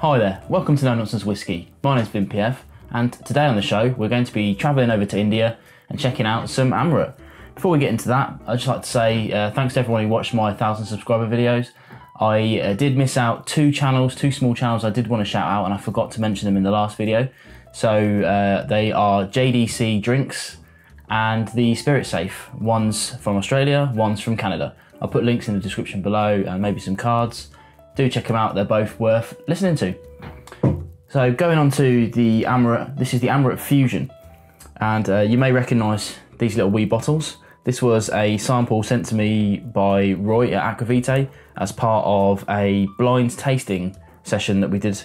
Hi there, welcome to No Nonsense Whisky. My name's Vin PF, and today on the show we're going to be travelling over to India and checking out some Amrut. Before we get into that, I'd just like to say uh, thanks to everyone who watched my 1000 subscriber videos. I uh, did miss out two channels, two small channels I did want to shout out, and I forgot to mention them in the last video. So uh, they are JDC Drinks and the Spirit Safe. One's from Australia, one's from Canada. I'll put links in the description below and maybe some cards. Do check them out, they're both worth listening to. So going on to the Amrut, this is the Amrut Fusion. And uh, you may recognise these little wee bottles. This was a sample sent to me by Roy at Aqvavitae as part of a blind tasting session that we did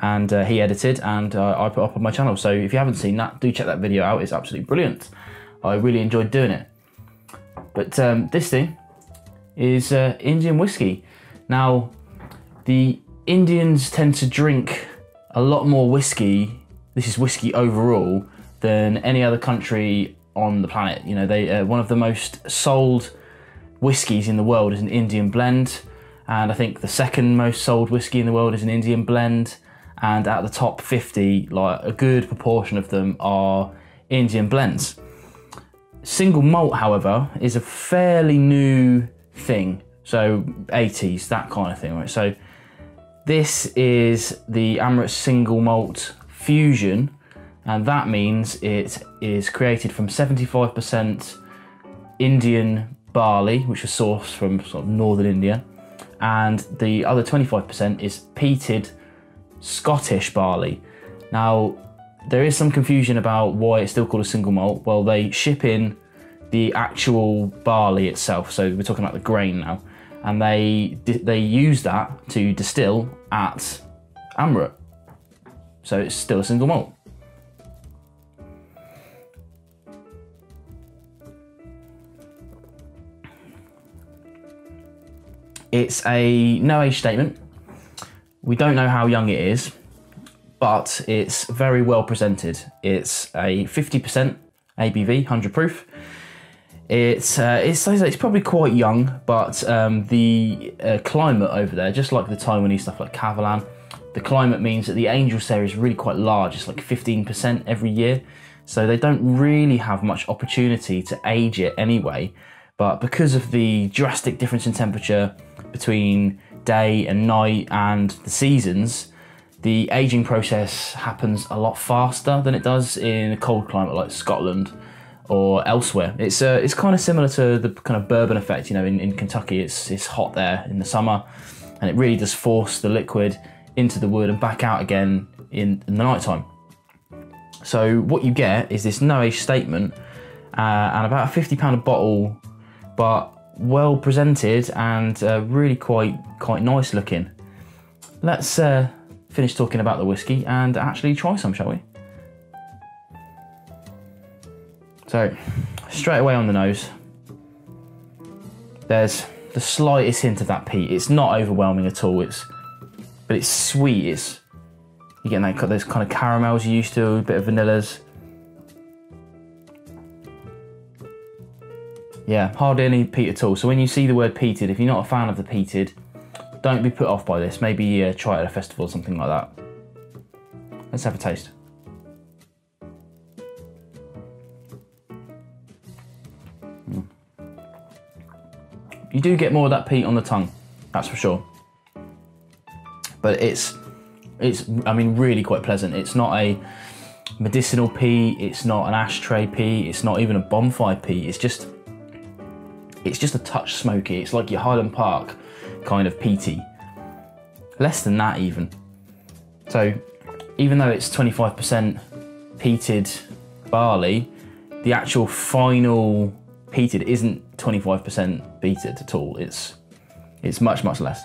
and uh, he edited and uh, I put up on my channel. So if you haven't seen that, do check that video out. It's absolutely brilliant. I really enjoyed doing it. But um, this thing is uh, Indian whiskey. Now, the Indians tend to drink a lot more whiskey. This is whiskey overall than any other country on the planet. You know, they uh, one of the most sold whiskies in the world is an Indian blend, and I think the second most sold whiskey in the world is an Indian blend. And at the top 50, like a good proportion of them are Indian blends. Single malt, however, is a fairly new thing. So 80s, that kind of thing, right? So this is the Amrut single malt fusion, and that means it is created from 75% Indian barley, which is sourced from sort of northern India, and the other 25% is peated Scottish barley. Now, there is some confusion about why it's still called a single malt. Well, they ship in the actual barley itself, so we're talking about the grain now, and they they use that to distill at Amrut. So it's still a single malt. It's a no age statement. We don't know how young it is, but it's very well presented. It's a 50% ABV, 100 proof. It's, uh, it's, it's probably quite young, but um, the uh, climate over there, just like the Taiwanese stuff like Kavalan, the climate means that the angel share is really quite large. It's like 15% every year. So they don't really have much opportunity to age it anyway. But because of the drastic difference in temperature between day and night and the seasons, the aging process happens a lot faster than it does in a cold climate like Scotland or elsewhere. It's uh, it's kind of similar to the kind of bourbon effect, you know, in, in Kentucky. It's it's hot there in the summer, and it really does force the liquid into the wood and back out again in, in the night time. So what you get is this no age statement uh, and about a fifty pound a bottle, but well presented and uh, really quite quite nice looking. Let's uh, finish talking about the whiskey and actually try some, shall we? So, straight away on the nose, there's the slightest hint of that peat. It's not overwhelming at all. It's, but it's sweet. It's you get that those kind of caramels you used to, a bit of vanillas. Yeah, hardly any peat at all. So when you see the word peated, if you're not a fan of the peated, don't be put off by this. Maybe uh, try it at a festival or something like that. Let's have a taste. You do get more of that peat on the tongue, that's for sure. But it's, it's, I mean, really quite pleasant. It's not a medicinal peat. It's not an ashtray peat. It's not even a bonfire peat. It's just, it's just a touch smoky. It's like your Highland Park kind of peaty. Less than that even. So even though it's 25% peated barley, the actual final peated isn't 25% peated at all. It's it's much much less.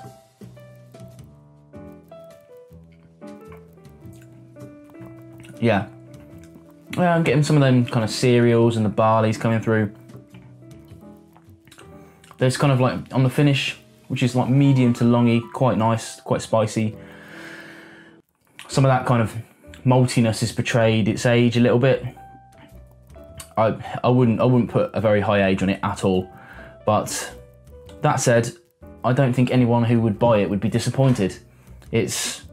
Yeah. Yeah, I'm getting some of them kind of cereals and the barley's coming through. There's kind of like on the finish, which is like medium to longy, quite nice, quite spicy. Some of that kind of maltiness is portrayed its age a little bit. I I wouldn't I wouldn't put a very high age on it at all. But that said, I don't think anyone who would buy it would be disappointed. It's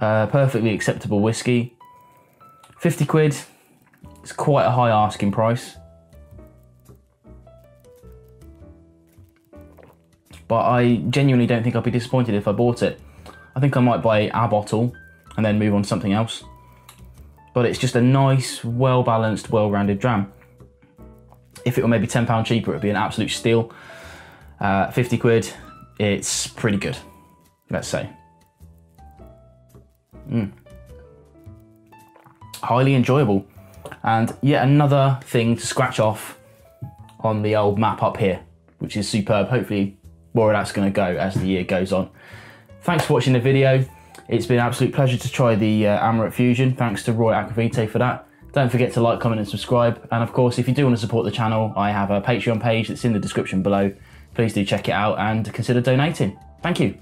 Uh, perfectly acceptable whiskey. 50 quid. It's quite a high asking price. But I genuinely don't think I'd be disappointed if I bought it. I think I might buy a bottle and then move on to something else. But it's just a nice, well balanced, well rounded dram. If it were maybe £10 cheaper, it would be an absolute steal. Uh, 50 quid, it's pretty good, let's say. Mm. Highly enjoyable. And yet another thing to scratch off on the old map up here, which is superb. Hopefully, more of that's going to go as the year goes on. Thanks for watching the video. It's been an absolute pleasure to try the uh, Amrut Fusion. Thanks to Roy Aqvavitae for that. Don't forget to like, comment and subscribe. And of course, if you do want to support the channel, I have a Patreon page that's in the description below. Please do check it out and consider donating. Thank you.